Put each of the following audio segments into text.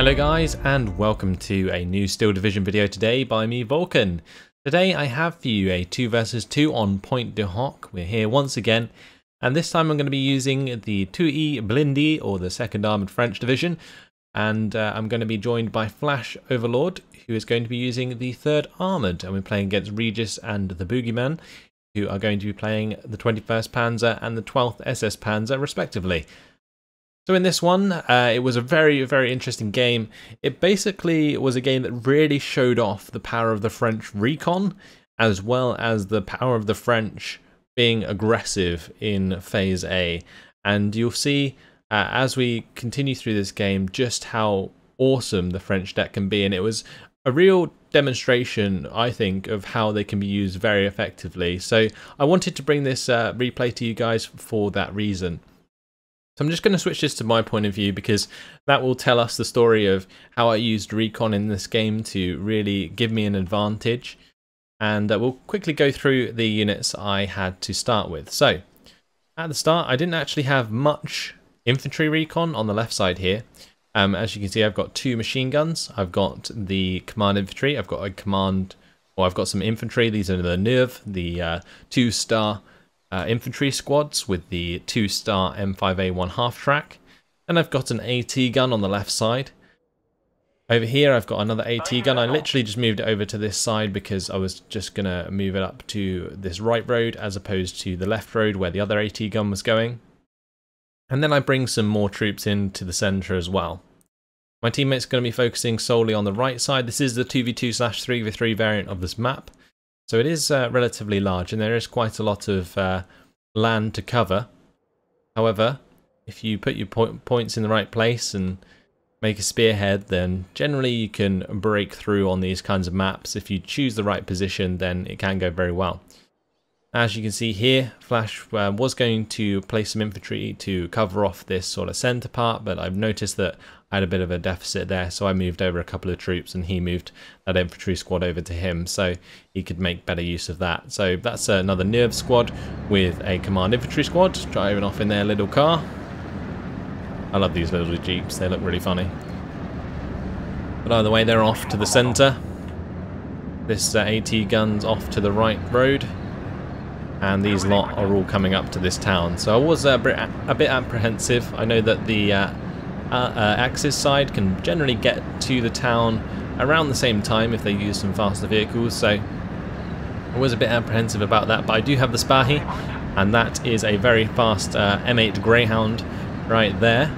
Hello guys and welcome to a new Steel Division video today by me Vulcan. Today I have for you a 2 versus 2 on Pointe du Hoc. We're here once again and this time I'm going to be using the 2E Blindé or the 2nd Armoured French Division and uh, I'm going to be joined by Flash Overlord who is going to be using the 3rd Armoured and we're playing against Regis and the Boogeyman who are going to be playing the 21st Panzer and the 12th SS Panzer respectively. So in this one, uh, it was a very, very interesting game. It basically was a game that really showed off the power of the French recon, as well as the power of the French being aggressive in Phase A. And you'll see uh, as we continue through this game just how awesome the French deck can be. And it was a real demonstration, I think, of how they can be used very effectively. So I wanted to bring this uh, replay to you guys for that reason. So I'm just going to switch this to my point of view because that will tell us the story of how I used recon in this game to really give me an advantage. And uh, we'll quickly go through the units I had to start with. So at the start, I didn't actually have much infantry recon on the left side here. Um, as you can see, I've got two machine guns. I've got the command infantry. I've got a command, or I've got some infantry. These are the NERV, the uh, two-star uh, infantry squads with the two-star M5A1 half-track. And I've got an AT gun on the left side. Over here I've got another AT gun. I literally just moved it over to this side because I was just going to move it up to this right road as opposed to the left road where the other AT gun was going. And then I bring some more troops into the centre as well. My teammates are going to be focusing solely on the right side. This is the 2v2 slash 3v3 variant of this map. So it is uh, relatively large and there is quite a lot of uh, land to cover. However, if you put your po points in the right place and make a spearhead, then generally you can break through on these kinds of maps. If you choose the right position, then it can go very well. As you can see here, Flash uh, was going to place some infantry to cover off this sort of centre part, but I've noticed that I had a bit of a deficit there, so I moved over a couple of troops and he moved that infantry squad over to him, so he could make better use of that. So that's another NERV squad with a command infantry squad driving off in their little car. I love these little jeeps, they look really funny. But either way, they're off to the centre. This uh, AT gun's off to the right road and these lot are all coming up to this town. So I was a bit, a bit apprehensive. I know that the uh, uh, uh, Axis side can generally get to the town around the same time if they use some faster vehicles, so I was a bit apprehensive about that, but I do have the Spahi, and that is a very fast uh, M8 Greyhound right there.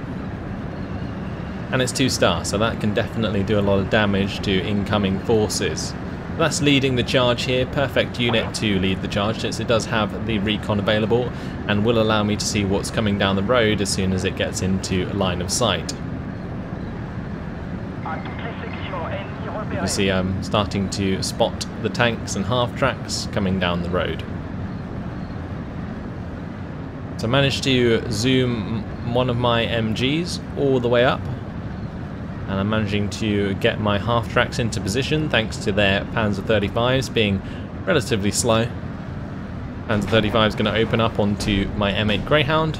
And it's two star, so that can definitely do a lot of damage to incoming forces. That's leading the charge here, perfect unit to lead the charge since it does have the recon available and will allow me to see what's coming down the road as soon as it gets into line of sight. You see I'm starting to spot the tanks and half-tracks coming down the road. So I managed to zoom one of my MGs all the way up and I'm managing to get my half tracks into position thanks to their Panzer 35s being relatively slow. Panzer 35 is going to open up onto my M8 Greyhound.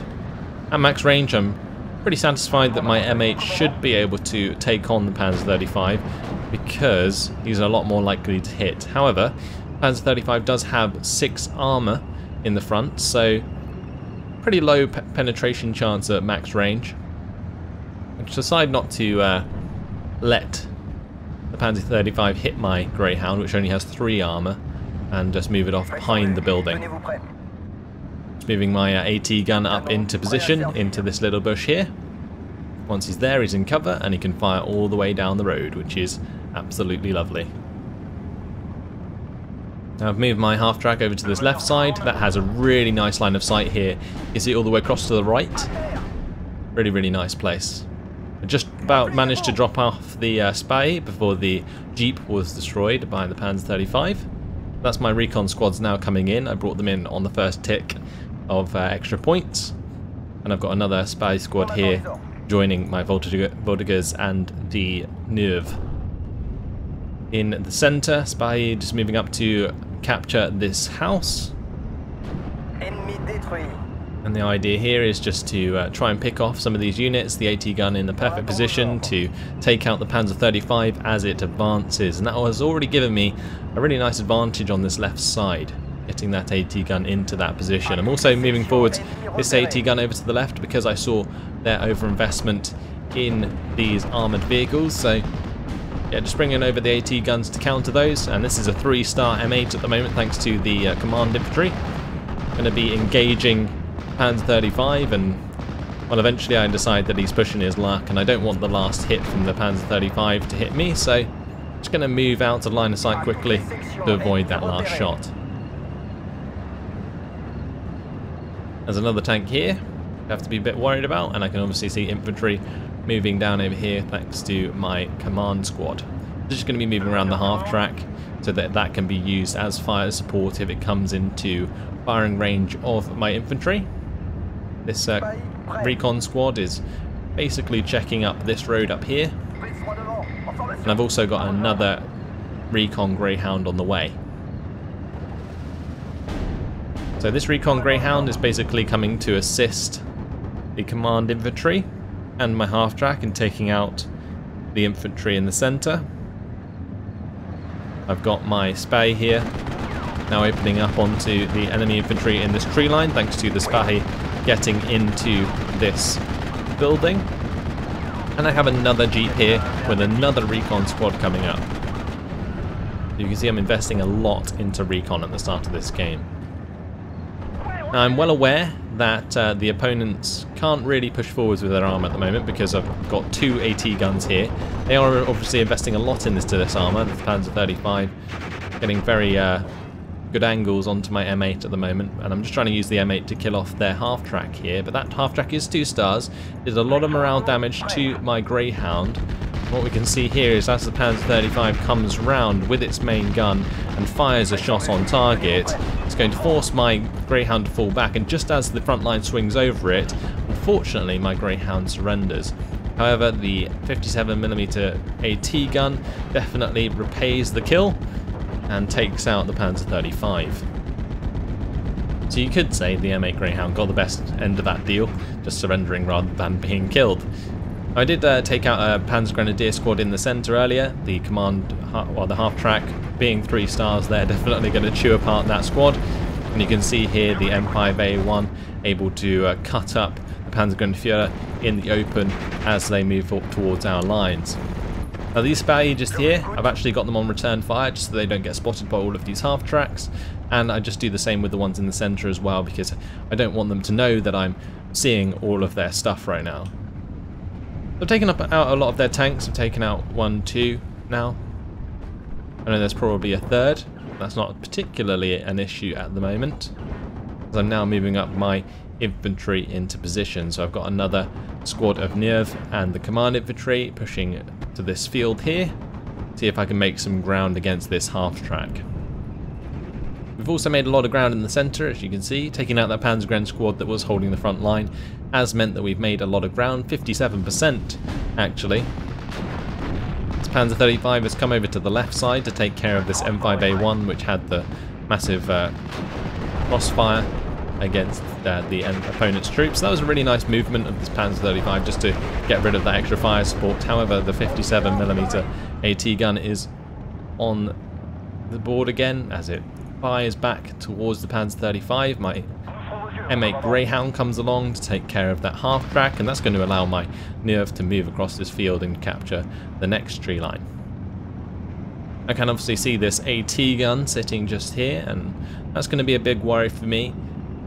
At max range I'm pretty satisfied that my M8 should be able to take on the Panzer 35 because he's a lot more likely to hit. However, Panzer 35 does have 6 armour in the front so pretty low penetration chance at max range. Decide not to uh, let the Panzer 35 hit my Greyhound, which only has 3 armour, and just move it off behind the building. Just moving my uh, AT gun up into position, into this little bush here. Once he's there, he's in cover, and he can fire all the way down the road, which is absolutely lovely. Now I've moved my half track over to this left side. That has a really nice line of sight here. You see all the way across to the right. Really, really nice place. I just about managed to drop off the uh, Spahi before the Jeep was destroyed by the Panzer 35. That's my recon squads now coming in. I brought them in on the first tick of uh, extra points. And I've got another Spahi squad here joining my Voltigeurs and the NERV. In the centre, Spahi just moving up to capture this house. And the idea here is just to uh, try and pick off some of these units, the AT gun in the perfect position to take out the Panzer 35 as it advances. And that has already given me a really nice advantage on this left side, getting that AT gun into that position. I'm also moving forwards this AT gun over to the left because I saw their overinvestment in these armoured vehicles. So yeah, just bringing over the AT guns to counter those. And this is a three-star M8 at the moment thanks to the uh, command infantry. Going to be engaging Panzer 35 and well eventually I decide that he's pushing his luck and I don't want the last hit from the Panzer 35 to hit me so I'm just going to move out of line of sight quickly to avoid that last shot. There's another tank here I have to be a bit worried about and I can obviously see infantry moving down over here thanks to my command squad. I'm just going to be moving around the half track so that that can be used as fire support if it comes into firing range of my infantry. This uh, recon squad is basically checking up this road up here. And I've also got another recon Greyhound on the way. So this recon Greyhound is basically coming to assist the command infantry and my half track in taking out the infantry in the centre. I've got my Spahi here now opening up onto the enemy infantry in this tree line thanks to the Spahi getting into this building. And I have another Jeep here with another recon squad coming up. You can see I'm investing a lot into recon at the start of this game. Now I'm well aware that uh, the opponents can't really push forwards with their armor at the moment because I've got two AT guns here. They are obviously investing a lot in this to this armor, the Panzer 35, getting very uh, good angles onto my M8 at the moment, and I'm just trying to use the M8 to kill off their half-track here, but that half-track is two stars. Did a lot of morale damage to my Greyhound. What we can see here is as the Panzer 35 comes round with its main gun and fires a shot on target, it's going to force my Greyhound to fall back, and just as the front line swings over it, unfortunately my Greyhound surrenders. However, the 57mm AT gun definitely repays the kill, and takes out the Panzer 35. So you could say the M8 Greyhound got the best end of that deal, just surrendering rather than being killed. I did uh, take out a Panzer Grenadier squad in the centre earlier, the command, well the half track being three stars there, definitely going to chew apart that squad. And you can see here the M5A1 able to uh, cut up the Panzergrenadier in the open as they move up towards our lines. Now these Spahi just here, I've actually got them on return fire just so they don't get spotted by all of these half tracks. And I just do the same with the ones in the centre as well because I don't want them to know that I'm seeing all of their stuff right now. I've taken up out a lot of their tanks. I've taken out one, two now. I know there's probably a third. That's not particularly an issue at the moment. As I'm now moving up my infantry into position. So I've got another squad of NIRV and the command infantry pushing to this field here. See if I can make some ground against this half track. We've also made a lot of ground in the centre, as you can see. Taking out that Panzergren squad that was holding the front line has meant that we've made a lot of ground, 57% actually. This Panzer 35 has come over to the left side to take care of this M5A1, which had the massive uh, crossfire against uh, the opponent's troops. That was a really nice movement of this Panzer 35 just to get rid of that extra fire support. However, the 57mm AT gun is on the board again as it fires back towards the Panzer 35. My M8 Greyhound comes along to take care of that half track and that's going to allow my NIRV to move across this field and capture the next tree line. I can obviously see this AT gun sitting just here and that's going to be a big worry for me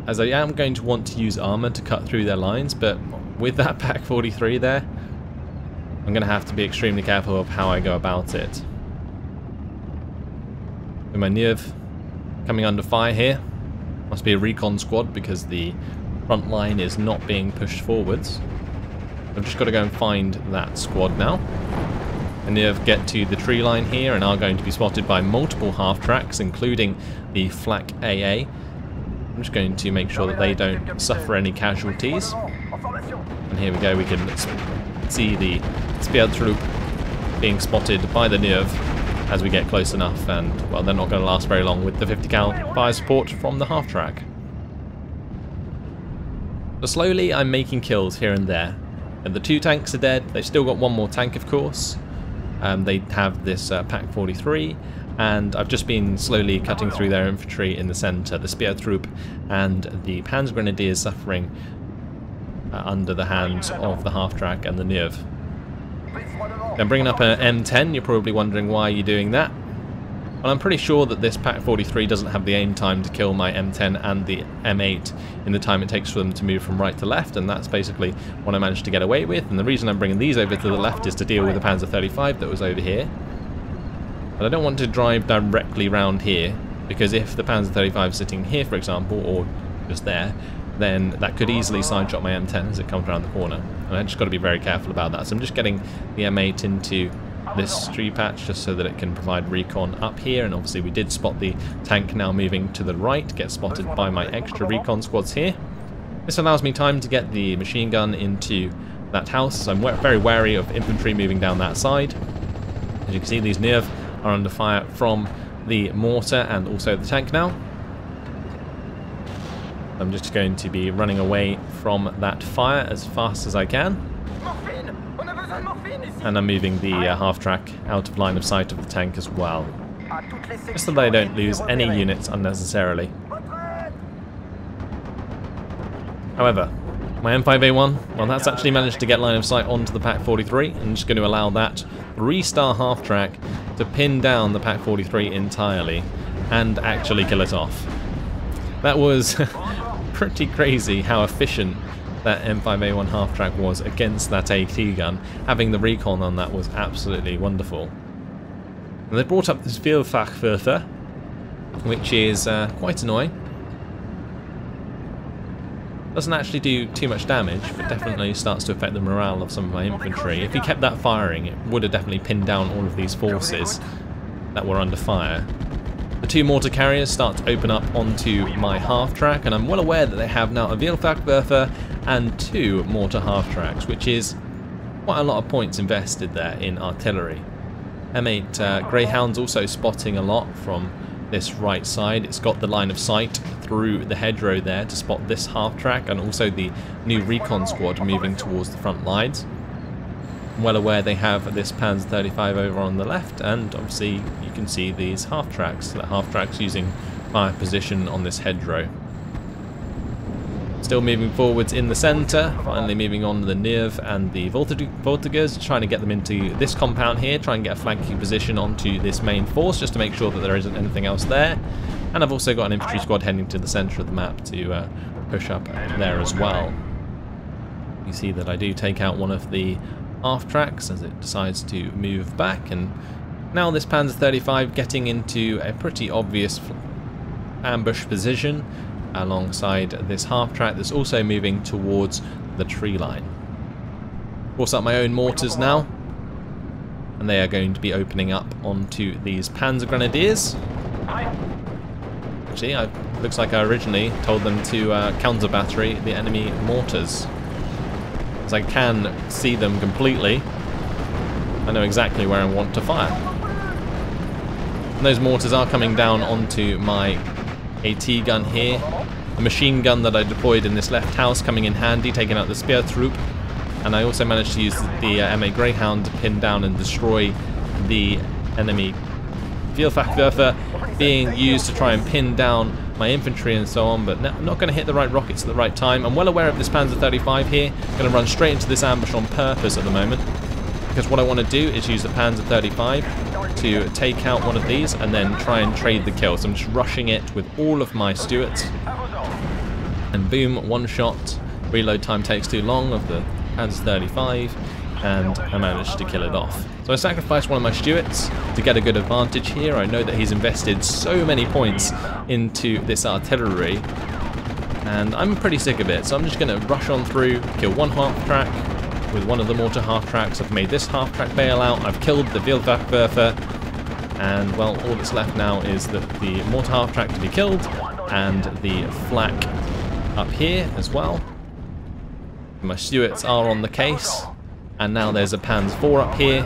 as I am going to want to use armor to cut through their lines, but with that Pak 43 there, I'm going to have to be extremely careful of how I go about it. With my NIRV coming under fire here, must be a recon squad because the front line is not being pushed forwards. I've just got to go and find that squad now. And get to the tree line here and are going to be spotted by multiple half tracks, including the Flak AA. I'm just going to make sure that they don't suffer any casualties. And here we go, we can see the Spear troop being spotted by the NIRV as we get close enough and well they're not going to last very long with the 50 cal fire support from the half track. So slowly I'm making kills here and there. And the two tanks are dead. They've still got one more tank, of course. Um, they have this uh, Pak 43 and I've just been slowly cutting through their infantry in the centre, the Speer Troop and the Panzer Grenadiers suffering uh, under the hands of the half-track and the NIV. I'm bringing up an M10, you're probably wondering why you're doing that. Well, I'm pretty sure that this Pak 43 doesn't have the aim time to kill my M10 and the M8 in the time it takes for them to move from right to left, and that's basically what I managed to get away with. And the reason I'm bringing these over to the left is to deal with the Panzer 35 that was over here. But I don't want to drive directly round here, because if the Panzer 35 is sitting here, for example, or just there, then that could easily side shot my M10 as it comes around the corner. And I just got to be very careful about that. So I'm just getting the M8 into this tree patch just so that it can provide recon up here and obviously we did spot the tank now moving to the right get spotted by my extra recon squads here this allows me time to get the machine gun into that house so I'm very wary of infantry moving down that side as you can see these NIV are under fire from the mortar and also the tank now I'm just going to be running away from that fire as fast as I can. And I'm moving the uh, half-track out of line of sight of the tank as well. Just so I don't lose any units unnecessarily. However, my M5A1, well that's actually managed to get line of sight onto the Pak 43. I'm just going to allow that 3-star half-track to pin down the Pak 43 entirely and actually kill it off. That was pretty crazy how efficient that M5A1 half-track was against that AT gun. Having the recon on that was absolutely wonderful. And they brought up this Vielfachwerfer, which is uh, quite annoying. Doesn't actually do too much damage, but definitely starts to affect the morale of some of my infantry. If he kept that firing, it would have definitely pinned down all of these forces that were under fire. The two mortar carriers start to open up onto my half-track, and I'm well aware that they have now a Vielfachwerfer and two mortar half-tracks, which is quite a lot of points invested there in artillery. M8 uh, Greyhound's also spotting a lot from this right side. It's got the line of sight through the hedgerow there to spot this half-track and also the new recon squad moving towards the front lines well aware they have this Panzer 35 over on the left and obviously you can see these half tracks, the half tracks using fire position on this hedgerow. Still moving forwards in the centre, finally moving on the NIV and the Voltigeurs, trying to get them into this compound here, try and get a flanking position onto this main force just to make sure that there isn't anything else there. And I've also got an infantry squad heading to the centre of the map to uh, push up there as well. You see that I do take out one of the half tracks as it decides to move back and now this Panzer 35 getting into a pretty obvious ambush position alongside this half track that's also moving towards the tree line. Force up my own mortars now and they are going to be opening up onto these Panzer Grenadiers. Actually, I, looks like I originally told them to uh, counter battery the enemy mortars as I can see them completely. I know exactly where I want to fire. And those mortars are coming down onto my AT gun here. a machine gun that I deployed in this left house coming in handy, taking out the spear Troop. And I also managed to use the uh, M8 Greyhound to pin down and destroy the enemy Vielfachwerfer being used to try and pin down my infantry and so on, but I'm not going to hit the right rockets at the right time. I'm well aware of this Panzer 35 here. Going to run straight into this ambush on purpose at the moment, because what I want to do is use the Panzer 35 to take out one of these and then try and trade the kill. So I'm just rushing it with all of my Stuarts, and boom, one shot. Reload time takes too long of the Panzer 35, and I managed to kill it off. So I sacrificed one of my Stuarts to get a good advantage here. I know that he's invested so many points into this artillery, and I'm pretty sick of it. So I'm just going to rush on through, kill one half track with one of the mortar half tracks. I've made this half track bail out. I've killed the Vielfachwerfer, and well, all that's left now is the, the Mortar track to be killed and the flak up here as well. My Stuarts are on the case. And now there's a Pan's 4 up here.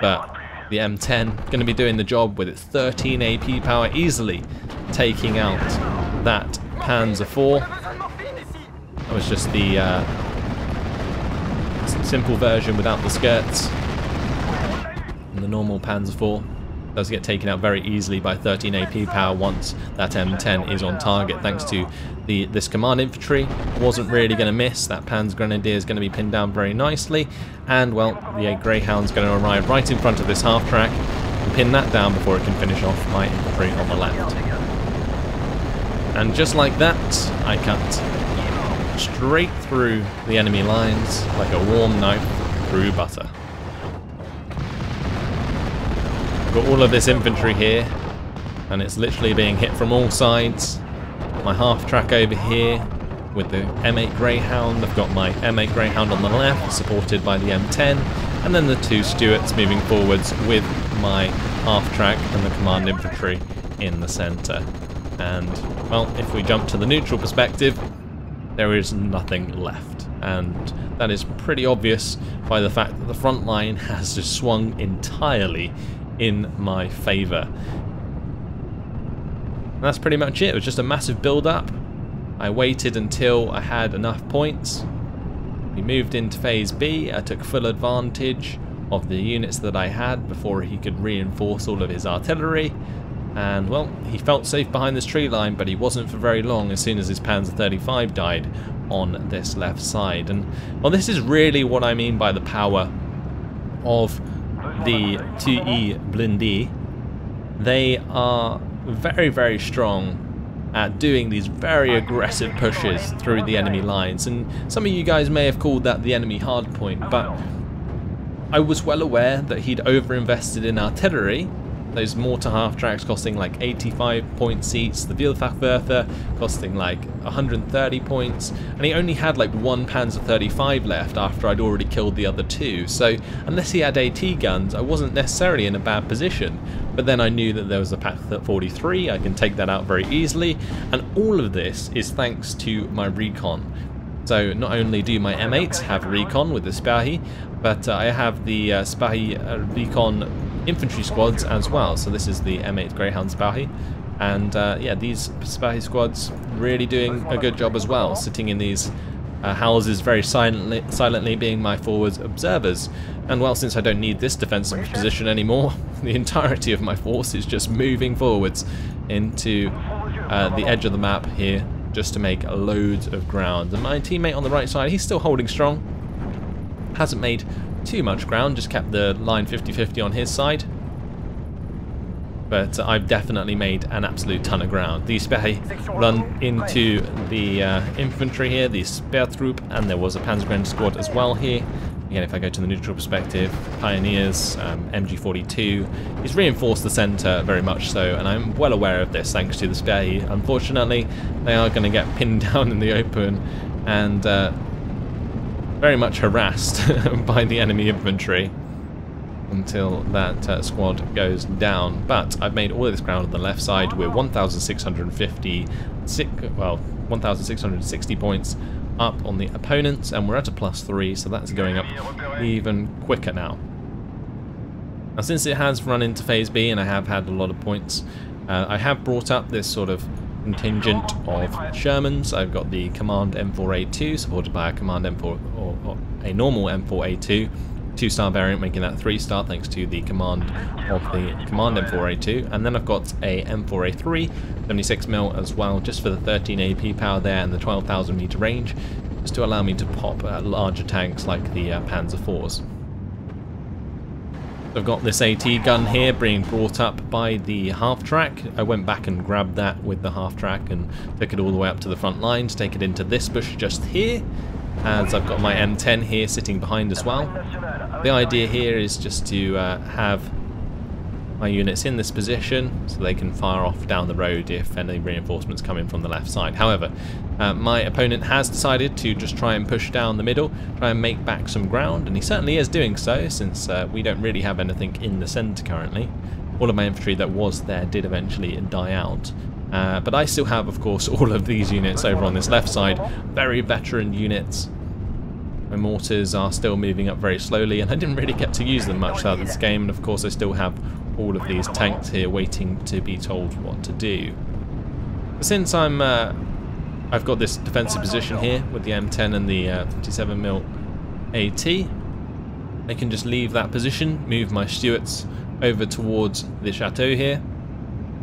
But the M10 going to be doing the job with its 13 AP power easily taking out that Panzer 4. That was just the uh, simple version without the skirts and the normal Panzer 4. Does get taken out very easily by 13 AP power once that M10 is on target, thanks to the this command infantry. Wasn't really going to miss. That Pan's Grenadier is going to be pinned down very nicely. And, well, the Greyhound's going to arrive right in front of this half-track and pin that down before it can finish off my infantry on the left. And just like that, I cut straight through the enemy lines like a warm knife through butter. Got all of this infantry here, and it's literally being hit from all sides. My half track over here with the M8 Greyhound. I've got my M8 Greyhound on the left, supported by the M10, and then the two Stuarts moving forwards with my half track and the command infantry in the centre. And, well, if we jump to the neutral perspective, there is nothing left. And that is pretty obvious by the fact that the front line has just swung entirely in my favour. That's pretty much it. It was just a massive build-up. I waited until I had enough points. We moved into phase B. I took full advantage of the units that I had before he could reinforce all of his artillery. And, well, he felt safe behind this tree line, but he wasn't for very long as soon as his Panzer 35 died on this left side. And, well, this is really what I mean by the power of the 2E Blindé, they are very, very strong at doing these very aggressive pushes through the enemy lines. And some of you guys may have called that the enemy hardpoint, but I was well aware that he'd overinvested in artillery those mortar half tracks costing like 85 point seats, the Vielfachwerfer costing like 130 points, and he only had like one Panzer 35 left after I'd already killed the other two, so unless he had AT guns, I wasn't necessarily in a bad position. But then I knew that there was a Pak 43, I can take that out very easily, and all of this is thanks to my recon. So not only do my M8s have recon with the Spahi, but uh, I have the uh, Spahi uh, recon infantry squads as well. So this is the M8 Greyhound Spahi. And uh, yeah, these Spahi squads really doing a good job as well, sitting in these uh, houses very silently, silently being my forwards observers. And well, since I don't need this defensive position anymore, the entirety of my force is just moving forwards into uh, the edge of the map here just to make loads of ground. And my teammate on the right side, he's still holding strong. Hasn't made too much ground, just kept the line 50-50 on his side. But I've definitely made an absolute ton of ground. The Speer run into the uh, infantry here, the Speertrupp, and there was a Panzergrenadier squad as well here. Again, if I go to the neutral perspective, Pioneers, um, MG42, he's reinforced the centre very much so, and I'm well aware of this thanks to the Speer. Unfortunately, they are going to get pinned down in the open, and uh, very much harassed by the enemy infantry until that uh, squad goes down. But I've made all of this ground on the left side. We're 1,650, well, 1,660 points up on the opponents, and we're at a plus three, so that's going up even quicker now. Now, since it has run into phase B, and I have had a lot of points, uh, I have brought up this sort of contingent of Shermans. I've got the Command M4A2 supported by a Command M4 or, or a normal M4A2 two-star variant, making that three-star thanks to the command of the Command M4A2. And then I've got a M4A3, 76mm as well, just for the 13 AP power there and the 12,000 meter range, just to allow me to pop uh, larger tanks like the uh, Panzer IVs. I've got this AT gun here being brought up by the half track. I went back and grabbed that with the half track and took it all the way up to the front line to take it into this bush just here. As I've got my M10 here sitting behind as well. The idea here is just to uh, have my units in this position so they can fire off down the road if any reinforcements come in from the left side. However, uh, my opponent has decided to just try and push down the middle, try and make back some ground, and he certainly is doing so since uh, we don't really have anything in the centre currently. All of my infantry that was there did eventually die out. Uh, but I still have, of course, all of these units over on this left side, very veteran units. My mortars are still moving up very slowly, and I didn't really get to use them much throughout this game, and of course I still have all of these tanks here waiting to be told what to do. Since I'm uh, I've got this defensive position here with the M10 and the uh, 57mm AT. I can just leave that position, move my Stuarts over towards the chateau here,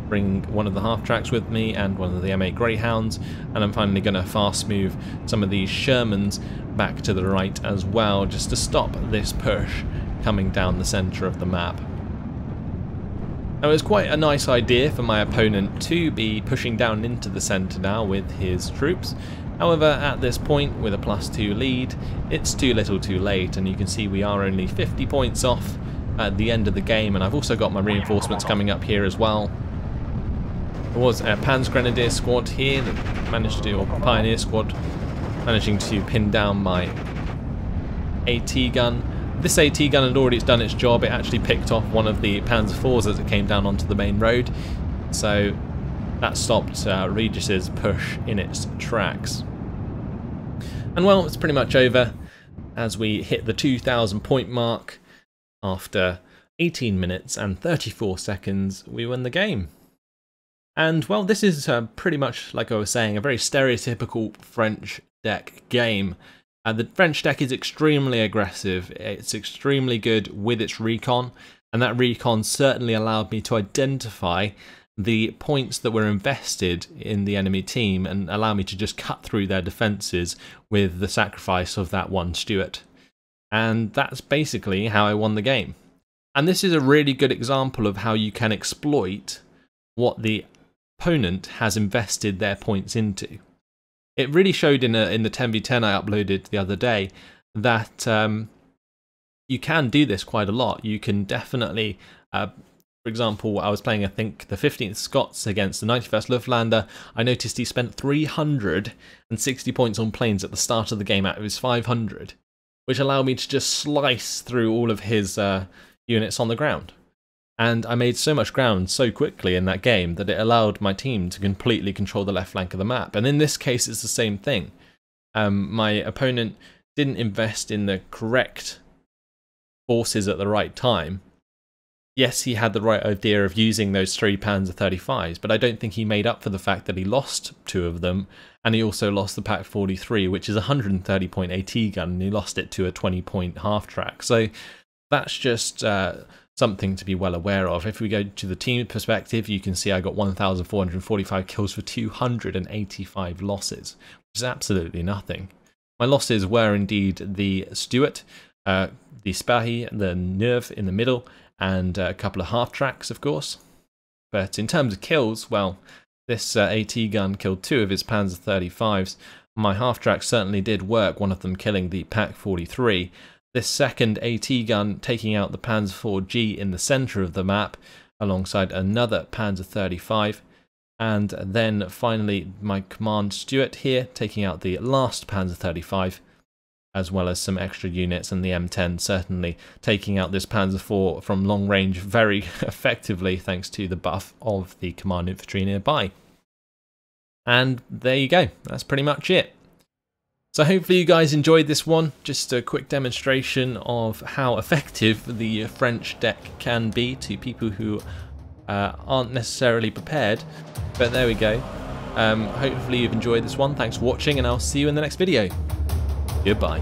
bring one of the half tracks with me and one of the M8 Greyhounds, and I'm finally going to fast move some of these Shermans back to the right as well, just to stop this push coming down the centre of the map. Now it's quite a nice idea for my opponent to be pushing down into the centre now with his troops, However, at this point, with a plus 2 lead, it's too little too late, and you can see we are only 50 points off at the end of the game, and I've also got my reinforcements coming up here as well. There was a Panzergrenadier squad here that managed to, do, or Pioneer squad, managing to pin down my AT gun. This AT gun had already done its job, it actually picked off one of the Panzer IVs as it came down onto the main road, so that stopped uh, Regis's push in its tracks. And well, it's pretty much over as we hit the 2000 point mark after 18 minutes and 34 seconds, we win the game. And well, this is uh, pretty much, like I was saying, a very stereotypical French deck game. Uh, the French deck is extremely aggressive, it's extremely good with its recon, and that recon certainly allowed me to identify the points that were invested in the enemy team and allow me to just cut through their defences with the sacrifice of that one Stuart. And that's basically how I won the game. And this is a really good example of how you can exploit what the opponent has invested their points into. It really showed in, a, in the 10v10 I uploaded the other day that um, you can do this quite a lot. You can definitely uh, for example, I was playing, I think, the 15th Scots against the 91st Luftlander. I noticed he spent 360 points on planes at the start of the game out of his 500, which allowed me to just slice through all of his uh, units on the ground. And I made so much ground so quickly in that game that it allowed my team to completely control the left flank of the map. And in this case, it's the same thing. Um, my opponent didn't invest in the correct forces at the right time, yes, he had the right idea of using those three Panzer 35s, but I don't think he made up for the fact that he lost two of them, and he also lost the Pak 43, which is a 130 point AT gun, and he lost it to a 20 point half track. So that's just uh, something to be well aware of. If we go to the team perspective, you can see I got 1,445 kills for 285 losses, which is absolutely nothing. My losses were indeed the Stuart, uh, the Spahi, the Nerve in the middle, and a couple of half tracks, of course. But in terms of kills, well, this uh, AT gun killed two of his Panzer 35s. My half track certainly did work, one of them killing the Pak 43. This second AT gun taking out the Panzer 4G in the centre of the map, alongside another Panzer 35. And then finally, my command Stuart here taking out the last Panzer 35 as well as some extra units and the M10 certainly taking out this Panzer IV from long range very effectively thanks to the buff of the command infantry nearby. And there you go, that's pretty much it. So hopefully you guys enjoyed this one, just a quick demonstration of how effective the French deck can be to people who uh, aren't necessarily prepared, but there we go. Um, hopefully you've enjoyed this one, thanks for watching and I'll see you in the next video. Goodbye.